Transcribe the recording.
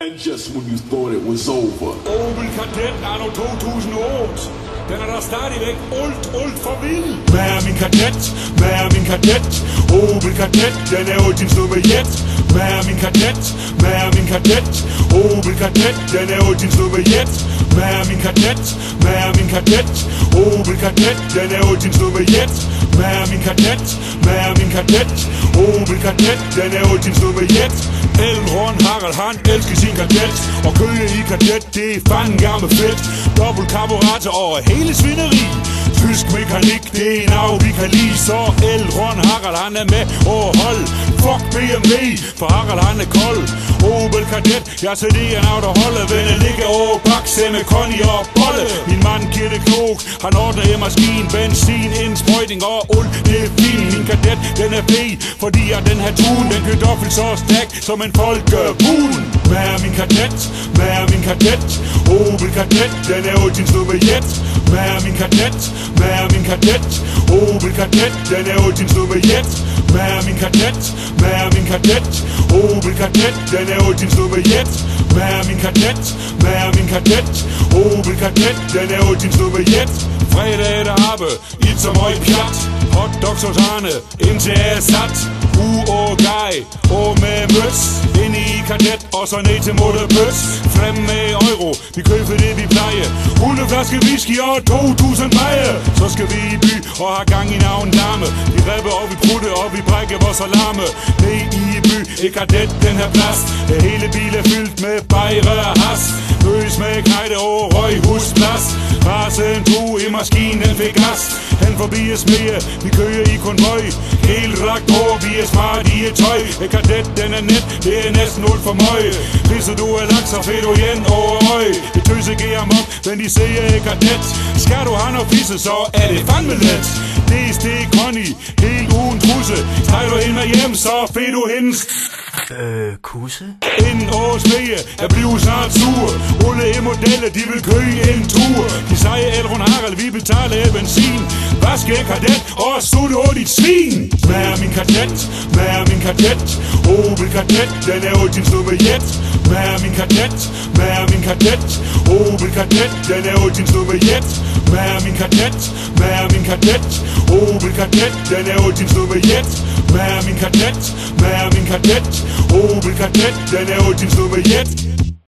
And just when you thought it was over. Opel Kadett anno 2008 Den er der stadigvæk alt, alt for vild Hvad er min kadet? Hvad er min kadet? Opel Kadett, den er jo din Sovjet Hvad er min kadet? Hvad er min kadet? Opel Kadett, den er jo din Sovjet Hvad er min kadet? Hvad er min kadet? Opel Kadett, den er jo din Sovjet hvad er min kadet? Hvad er min kadet? Opel Kadett, den er ultim sovjet Sovjet Horn Harald, han elsker sin kadet. Og køge i kadet, det er fanden gammel fedt. Dobbelt karburator og hele svineri. Tysk mekanik, det er en arv, vi kan lide. Så Elrond Harald, han er med og hold. Fuck BMW, for Harald han er kold. Opel Kadett, jeg ser det er en der holde Vende ligge over bakse med Conny og bolle? Min mand Kirte Knok, han ordner i maskin Benzin, indsprøjtning og uld, det er fint Min kadet, den er fed, fordi jeg den her tun Den kan dobbelt så stærk, som en folkebun Hvad er min kadet? Hvad er min kadet? Opel kadet, den er jo din Sovjet Hvad er min kadet? Hvad er min kadet? Opel kadet, den er jo din Sovjet Hvad er min kadet? Hvad er min kadet? Opel kadet, den er jo din Sovjet Hvad er min kadet? Hvad er min kadet? Opel kadet, den er jo din Sovjet Fredag er der arbejde, i som høj pjat. Hotdogs hos Arne, indtil jeg er sat U og gej, og med møds Ind i kadet, og så ned til Motorbøs Frem med euro, vi køber det vi plejer. 100 flaske whisky og 2000 bajer. Så skal vi i by og har gang i navn dame. Vi ræber og vi prutte og vi brækker vores alarme. Ned i by, i kadet den her plads. Det hele bil er fyldt med bajer og has. Møs med knejde over røg husplads. Rasen tog i maskinen fik gas. Han forbi er mere, vi kører i konvoj. Helt rakt på, vi er smart i et tøj. Et kadet, den er net, det er næsten uld for møg. Hvis du er laks, så fedt du igen over øj. Det tøse giver ham op, men de siger et kadet Skal du have noget fisse, så er det fandme let. Det er stik Conny, helt uden trusse Træk du hende hjem, så fedt du hendes. Øh, kusse? en års smege er blevet snart sur. Alle i modeller, de vil køge en tur. De siger Elrond Harald, vi betaler benzin raske kadet og sutte over dit svin? Hvad er min kadet? Hvad er min kadet? Opel kadet, den er jo din Sovjet Hvad er min kadet? Hvad er min kadet? Opel kadet, den er jo din Sovjet Hvad er min kadet? Hvad er min kadet? Opel kadet, den er jo din Sovjet Hvad er min kadet? Hvad er min kadet? Opel kadet, den er jo din Sovjet